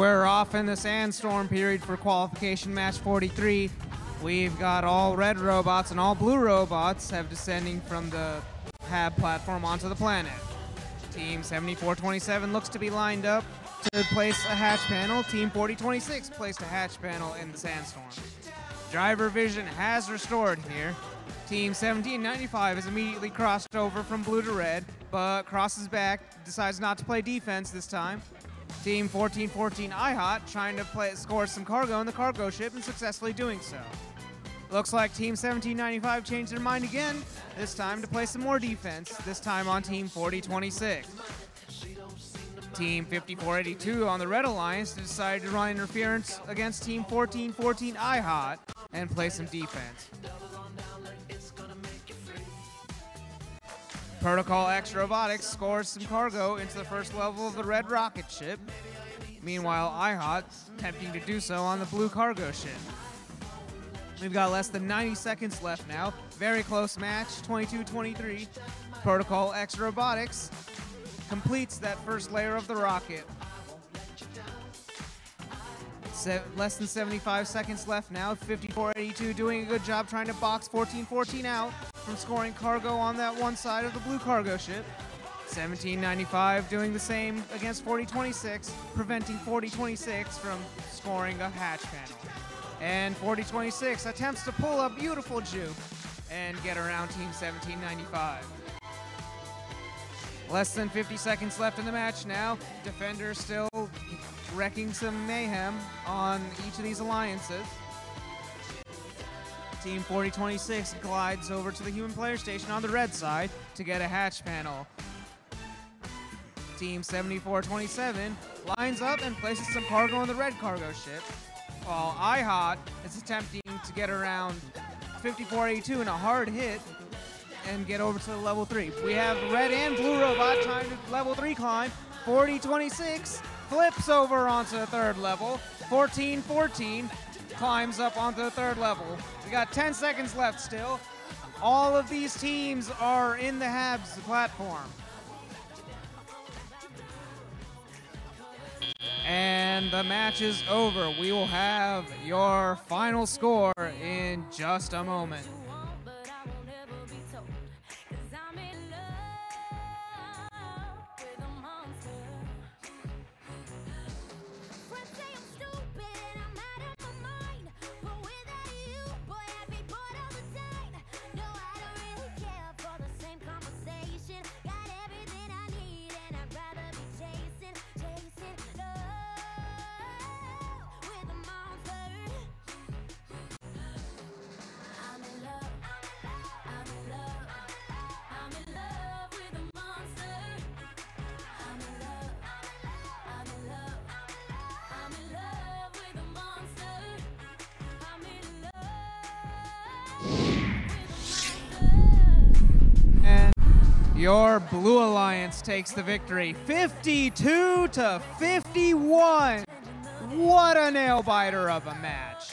we're off in the sandstorm period for qualification match 43. We've got all red robots and all blue robots have descending from the HAB platform onto the planet. Team 7427 looks to be lined up to place a hatch panel. Team 4026 placed a hatch panel in the sandstorm. Driver vision has restored here. Team 1795 has immediately crossed over from blue to red, but crosses back, decides not to play defense this time. Team 1414 IHOT trying to play, score some cargo in the cargo ship and successfully doing so. Looks like Team 1795 changed their mind again, this time to play some more defense, this time on Team 4026. Team 5482 on the Red Alliance decided to run interference against Team 1414 IHOT and play some defense. Protocol X Robotics scores some cargo into the first level of the red rocket ship. Meanwhile, IHOT attempting to do so on the blue cargo ship. We've got less than 90 seconds left now. Very close match, 22-23. Protocol X Robotics completes that first layer of the rocket. Se less than 75 seconds left now. 5482 doing a good job trying to box 1414 out from scoring cargo on that one side of the blue cargo ship. 1795 doing the same against 4026, preventing 4026 from scoring a hatch panel. And 4026 attempts to pull a beautiful juke and get around Team 1795. Less than 50 seconds left in the match now. Defender still wrecking some mayhem on each of these alliances. Team 4026 glides over to the human player station on the red side to get a hatch panel. Team 7427 lines up and places some cargo on the red cargo ship, while IHOT is attempting to get around 5482 in a hard hit and get over to the level 3. We have red and blue robot trying to level 3 climb. 4026 flips over onto the third level. 14 14 climbs up onto the third level. We got 10 seconds left still. All of these teams are in the HABS platform. And the match is over. We will have your final score in just a moment. Your Blue Alliance takes the victory 52 to 51. What a nail biter of a match.